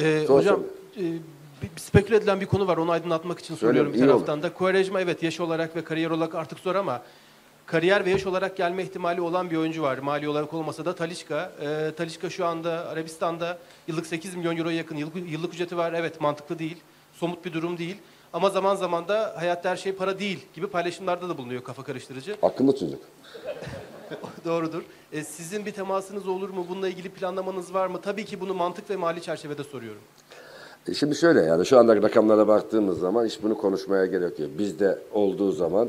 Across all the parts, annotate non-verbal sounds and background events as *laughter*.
Ee, Sor hocam e, bir- bir speküle edilen bir konu var. Onu aydınlatmak için Söyle, soruyorum bir taraftan da. Quaresma evet yaş olarak ve kariyer olarak artık zor ama kariyer ve yaş olarak gelme ihtimali olan bir oyuncu var. Mali olarak olmasa da Talişka. Ee, Talişka şu anda Arabistan'da yıllık 8 milyon euroya yakın yıllık, yıllık ücreti var. Evet mantıklı değil. Somut bir durum değil. Ama zaman zaman da hayatta her şey para değil gibi paylaşımlarda da bulunuyor kafa karıştırıcı. Akıllı çocuk. *laughs* *laughs* Doğrudur. Ee, sizin bir temasınız olur mu? Bununla ilgili planlamanız var mı? Tabii ki bunu mantık ve mali çerçevede soruyorum. E Şimdi şöyle yani şu andaki rakamlara baktığımız zaman hiç bunu konuşmaya gerek yok. Bizde olduğu zaman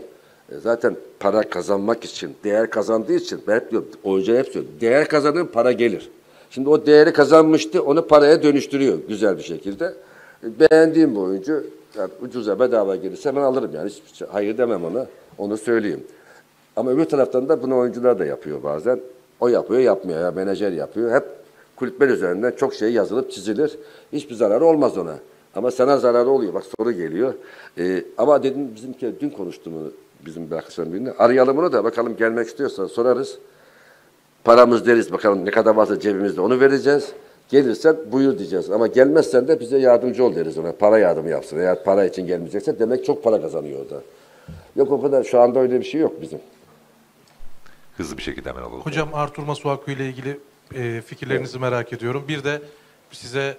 e, zaten para kazanmak için, değer kazandığı için ben hep diyorum, oyuncuya hep söylüyorum. Değer kazanın para gelir. Şimdi o değeri kazanmıştı, onu paraya dönüştürüyor güzel bir şekilde. E, Beğendiğim bir oyuncu, yani ucuza bedava gelirse hemen alırım yani. Hiç, hayır demem ona, onu söyleyeyim. Ama öbür taraftan da bunu oyuncular da yapıyor bazen. O yapıyor, yapmıyor ya menajer yapıyor. Hep kulüpler üzerinden çok şey yazılıp çizilir. Hiçbir zararı olmaz ona. Ama sana zararı oluyor. Bak soru geliyor. Ee, ama dedim bizimki dün konuştuğumu bizim bir arkadaşlarım. Arayalım onu da bakalım gelmek istiyorsa sorarız. Paramız deriz bakalım ne kadar varsa cebimizde onu vereceğiz. Gelirsen buyur diyeceğiz. Ama gelmezsen de bize yardımcı ol deriz ona. Para yardımı yapsın. Eğer para için gelmeyecekse demek çok para kazanıyor orada. Yok o kadar şu anda öyle bir şey yok bizim. Hızlı bir şekilde hemen alalım. Hocam Artur Masuaku ile ilgili e, fikirlerinizi merak ediyorum. Bir de size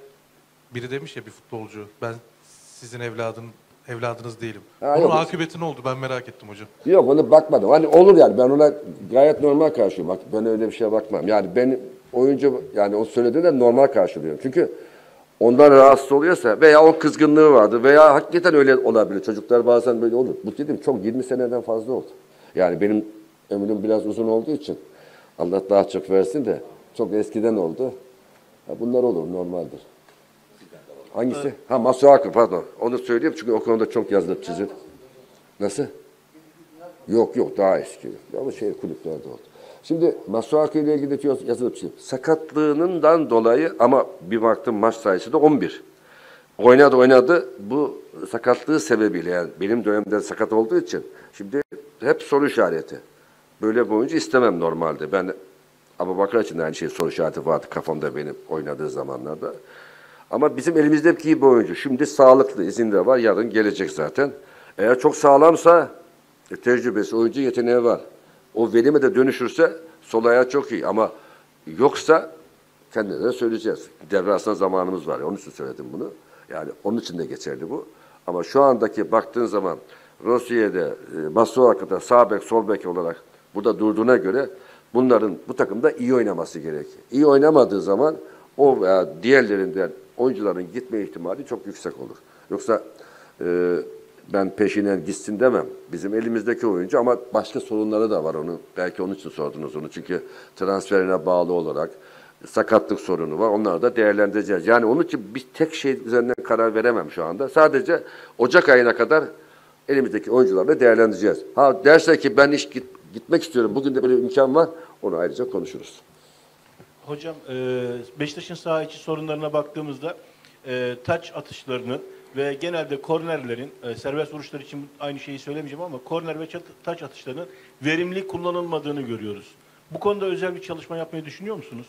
biri demiş ya bir futbolcu ben sizin evladın evladınız değilim. Ha, Bunun yok. akıbeti ne oldu ben merak ettim hocam. Yok onu bakmadım. Hani olur yani ben ona gayet normal karşılıyorum. Bak ben öyle bir şeye bakmam. Yani ben oyuncu yani o söylediğinde normal karşılıyorum. Çünkü ondan rahatsız oluyorsa veya o kızgınlığı vardı veya hakikaten öyle olabilir. Çocuklar bazen böyle olur. Bu dedim çok 20 seneden fazla oldu. Yani benim ömrüm biraz uzun olduğu için Allah daha çok versin de çok eskiden oldu. Bunlar olur normaldir. Hangisi? Ha Masuaku pardon. Onu söyleyeyim çünkü o konuda çok yazılıp çizildi. Nasıl? Yok yok daha eski. Ama şey kulüplerde oldu. Şimdi Masuaku ile ilgili diyor, yazılıp şey. Sakatlığından dolayı ama bir baktım maç sayısı da 11. Oynadı oynadı. Bu sakatlığı sebebiyle yani benim dönemde sakat olduğu için şimdi hep soru işareti. Böyle bir oyuncu istemem normalde. Ben Abu Bakar için de aynı şey soru işareti vardı kafamda benim oynadığı zamanlarda. Ama bizim elimizdeki iyi bir oyuncu. Şimdi sağlıklı, izinde var. Yarın gelecek zaten. Eğer çok sağlamsa e, tecrübesi, oyuncu yeteneği var. O verime de dönüşürse sol ayağı çok iyi. Ama yoksa kendine de söyleyeceğiz. Devre zamanımız var. Onun için söyledim bunu. Yani onun için de geçerli bu. Ama şu andaki baktığın zaman Rossiye'de, Masuaku'da sağ bek, sol bek olarak burada durduğuna göre bunların bu takımda iyi oynaması gerekir. İyi oynamadığı zaman o veya diğerlerinden oyuncuların gitme ihtimali çok yüksek olur. Yoksa e, ben peşinden gitsin demem. Bizim elimizdeki oyuncu ama başka sorunları da var onu. Belki onun için sordunuz onu. Çünkü transferine bağlı olarak sakatlık sorunu var. Onları da değerlendireceğiz. Yani onun için bir tek şey üzerinden karar veremem şu anda. Sadece Ocak ayına kadar elimizdeki oyuncularla değerlendireceğiz. Ha derse ki ben iş git, gitmek istiyorum. Bugün de böyle bir imkan var. Onu ayrıca konuşuruz. Hocam e, Beşiktaş'ın saha içi sorunlarına baktığımızda e, taç atışlarının ve genelde kornerlerin, e, serbest vuruşlar için aynı şeyi söylemeyeceğim ama korner ve taç atışlarının verimli kullanılmadığını görüyoruz. Bu konuda özel bir çalışma yapmayı düşünüyor musunuz?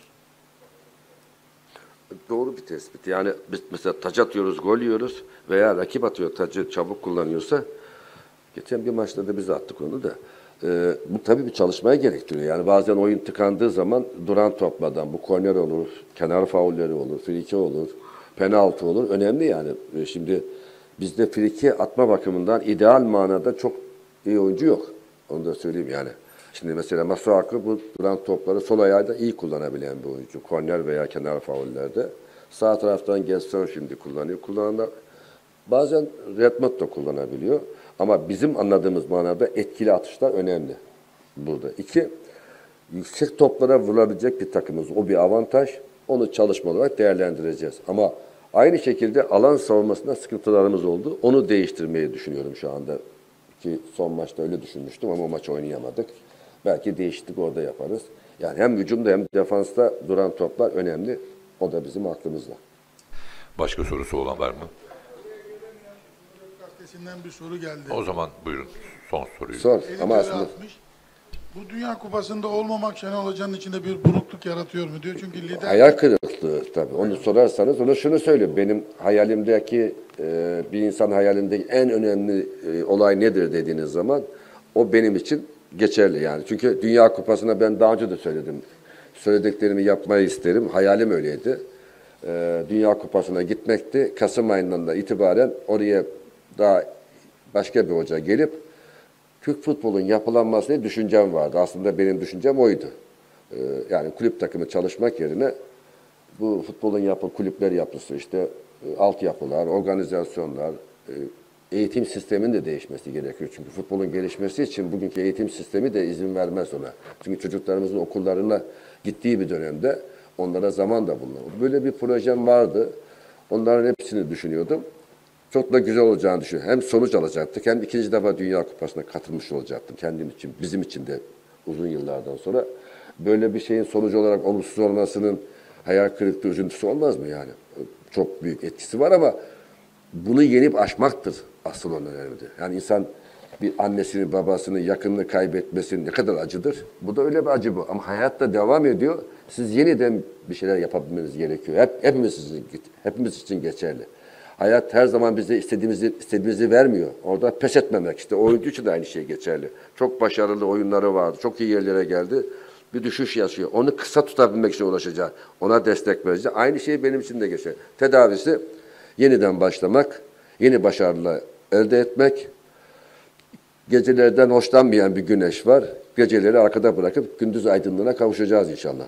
Doğru bir tespit. Yani biz mesela taç atıyoruz, gol yiyoruz veya rakip atıyor tacı çabuk kullanıyorsa geçen bir maçta da biz attık onu da. Ee, bu tabii bir çalışmaya gerektiriyor. Yani bazen oyun tıkandığı zaman duran toplardan bu korner olur, kenar faulleri olur, friki olur, penaltı olur. Önemli yani. Ee, şimdi bizde friki atma bakımından ideal manada çok iyi oyuncu yok. Onu da söyleyeyim yani. Şimdi mesela Masuaku bu duran topları sol ayağıyla iyi kullanabilen bir oyuncu. Korner veya kenar faullerde. Sağ taraftan Gerson şimdi kullanıyor. Kullananlar bazen Redmond da kullanabiliyor. Ama bizim anladığımız manada etkili atışlar önemli burada. İki, yüksek toplara vurabilecek bir takımız. O bir avantaj. Onu çalışma olarak değerlendireceğiz. Ama aynı şekilde alan savunmasında sıkıntılarımız oldu. Onu değiştirmeyi düşünüyorum şu anda. Ki son maçta öyle düşünmüştüm ama maç oynayamadık. Belki değişiklik orada yaparız. Yani hem hücumda hem defansta duran toplar önemli. O da bizim aklımızda. Başka sorusu olan var mı? Gazetesinden bir soru geldi. O zaman buyurun son soruyu. Sor Elim ama aslında atmış. Bu Dünya Kupası'nda olmamak Şenol Hoca'nın içinde bir burukluk yaratıyor mu diyor. Çünkü lider hayal kırıklığı tabii. Onu sorarsanız ona şunu söyleyeyim. Benim hayalimdeki e, bir insan hayalindeki en önemli e, olay nedir dediğiniz zaman o benim için geçerli yani. Çünkü Dünya Kupası'na ben daha önce de söyledim. Söylediklerimi yapmayı isterim. Hayalim öyleydi. E, Dünya Kupası'na gitmekti. Kasım ayından da itibaren oraya daha başka bir hoca gelip Türk futbolun yapılanmasını düşüncem vardı. Aslında benim düşüncem oydu. Ee, yani kulüp takımı çalışmak yerine bu futbolun yapı, kulüpler yapısı, işte e, altyapılar, organizasyonlar, e, eğitim sisteminin de değişmesi gerekiyor. Çünkü futbolun gelişmesi için bugünkü eğitim sistemi de izin vermez ona. Çünkü çocuklarımızın okullarına gittiği bir dönemde onlara zaman da bulunur. Böyle bir projem vardı. Onların hepsini düşünüyordum. Çok da güzel olacağını düşünüyorum. Hem sonuç alacaktık hem ikinci defa Dünya Kupası'na katılmış olacaktım kendim için, bizim için de uzun yıllardan sonra. Böyle bir şeyin sonucu olarak olumsuz olmasının hayal kırıklığı, üzüntüsü olmaz mı yani? Çok büyük etkisi var ama bunu yenip aşmaktır asıl olan önemli. Yani insan bir annesini, babasını, yakınını kaybetmesi ne kadar acıdır. Bu da öyle bir acı bu. Ama hayatta devam ediyor. Siz yeniden bir şeyler yapabilmeniz gerekiyor. Hep, hepimiz, için, hepimiz için geçerli. Hayat her zaman bize istediğimizi istediğimizi vermiyor. Orada pes etmemek işte oyuncu için de aynı şey geçerli. Çok başarılı oyunları vardı. Çok iyi yerlere geldi. Bir düşüş yaşıyor. Onu kısa tutabilmek için uğraşacak. Ona destek vereceğiz. Aynı şey benim için de geçerli. Tedavisi yeniden başlamak, yeni başarılar elde etmek. Gecelerden hoşlanmayan bir güneş var. Geceleri arkada bırakıp gündüz aydınlığına kavuşacağız inşallah.